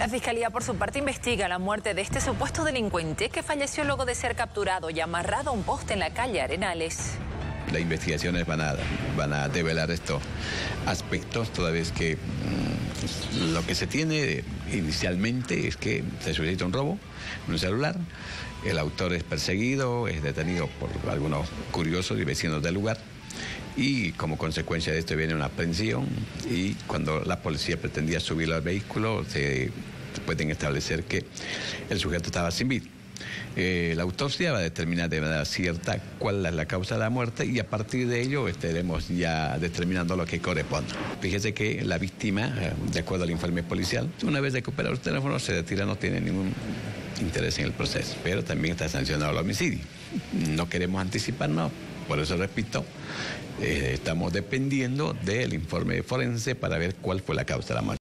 La Fiscalía, por su parte, investiga la muerte de este supuesto delincuente que falleció luego de ser capturado y amarrado a un poste en la calle Arenales. Las investigaciones van a, van a develar estos aspectos, toda vez que mm, lo que se tiene inicialmente es que se suscita un robo en un celular, el autor es perseguido, es detenido por algunos curiosos y vecinos del lugar y como consecuencia de esto viene una aprehensión y cuando la policía pretendía subirlo al vehículo se pueden establecer que el sujeto estaba sin vida. Eh, la autopsia va a determinar de manera cierta cuál es la causa de la muerte y a partir de ello estaremos ya determinando lo que corresponde. Fíjese que la víctima, eh, de acuerdo al informe policial, una vez recuperado el teléfono se retira, no tiene ningún interés en el proceso, pero también está sancionado el homicidio. No queremos anticiparnos, por eso repito, eh, estamos dependiendo del informe forense para ver cuál fue la causa de la muerte.